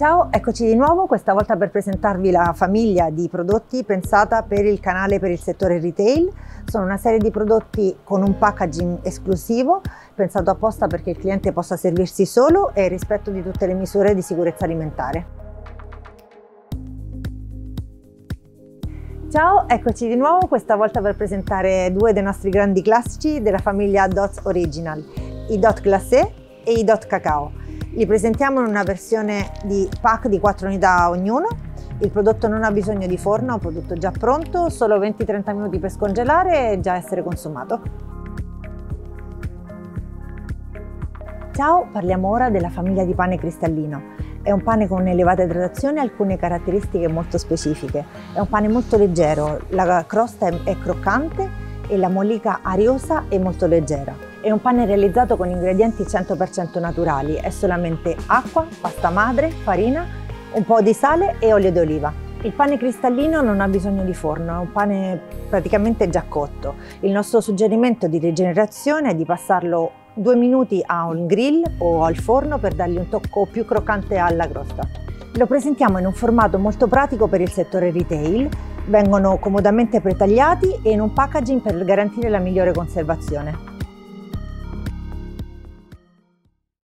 Ciao, eccoci di nuovo, questa volta per presentarvi la famiglia di prodotti pensata per il canale per il settore retail. Sono una serie di prodotti con un packaging esclusivo, pensato apposta perché il cliente possa servirsi solo e rispetto di tutte le misure di sicurezza alimentare. Ciao, eccoci di nuovo, questa volta per presentare due dei nostri grandi classici della famiglia Dots Original, i Dot Glacé e i Dot Cacao. Li presentiamo in una versione di pack di 4 unità ognuno. Il prodotto non ha bisogno di forno, è un prodotto già pronto, solo 20-30 minuti per scongelare e già essere consumato. Ciao, parliamo ora della famiglia di pane cristallino. È un pane con elevata idratazione e alcune caratteristiche molto specifiche. È un pane molto leggero, la crosta è croccante e la mollica ariosa e molto leggera. È un pane realizzato con ingredienti 100% naturali, è solamente acqua, pasta madre, farina, un po' di sale e olio d'oliva. Il pane cristallino non ha bisogno di forno, è un pane praticamente già cotto. Il nostro suggerimento di rigenerazione è di passarlo due minuti a un grill o al forno per dargli un tocco più croccante alla crosta. Lo presentiamo in un formato molto pratico per il settore retail, vengono comodamente pretagliati e in un packaging per garantire la migliore conservazione.